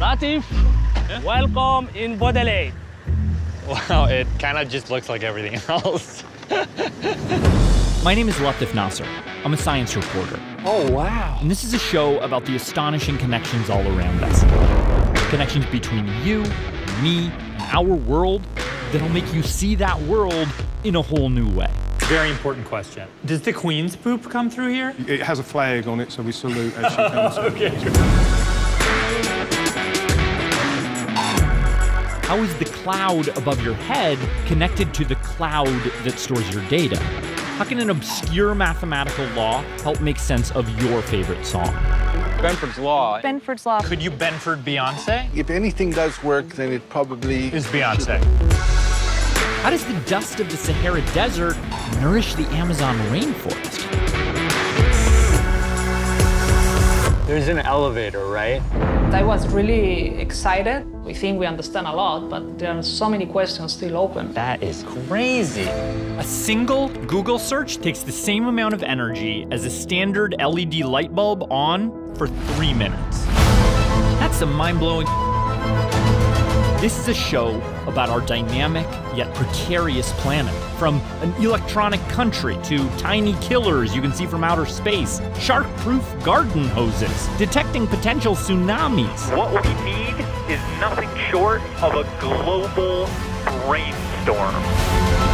Latif, welcome in Baudelaire. Wow, it kind of just looks like everything else. My name is Latif Nasser. I'm a science reporter. Oh, wow. And this is a show about the astonishing connections all around us. Connections between you, me, and our world that'll make you see that world in a whole new way. Very important question. Does the Queen's poop come through here? It has a flag on it, so we salute as she comes. okay. How is the cloud above your head connected to the cloud that stores your data? How can an obscure mathematical law help make sense of your favorite song? Benford's Law. Benford's Law. Could you Benford Beyonce? If anything does work, then it probably Is Beyonce. How does the dust of the Sahara Desert nourish the Amazon rainforest? There's an elevator, right? I was really excited. We think we understand a lot, but there are so many questions still open. That is crazy. A single Google search takes the same amount of energy as a standard LED light bulb on for three minutes. That's a mind blowing. This is a show about our dynamic yet precarious planet. From an electronic country to tiny killers you can see from outer space, shark proof garden hoses, detecting potential tsunamis. What we need is nothing short of a global brainstorm.